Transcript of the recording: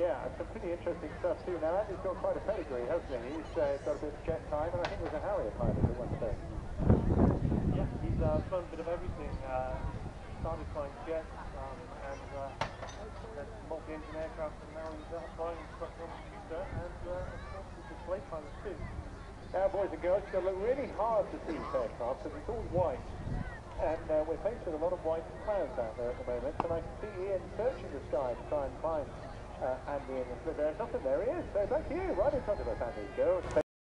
Yeah, some pretty interesting stuff too. Now, Andy's got quite a pedigree, hasn't he? He's uh, got a bit of jet time, and I think was a Harrier pilot at one stage. Yeah, he's uh, done a bit of everything. Uh, started flying jets um, and uh, then multi-engine aircraft, and now he's uh, flying instructor on computer and uh, of course he's a display pilot too. Now, boys and girls, you've got to look really hard to see this aircraft because it's all white. And uh, we're faced with a lot of white clouds out there at the moment, and I can see Ian searching the sky to try and find uh, Andy in the. There's nothing there he is. So back to you, right in front of us, Andy. Go.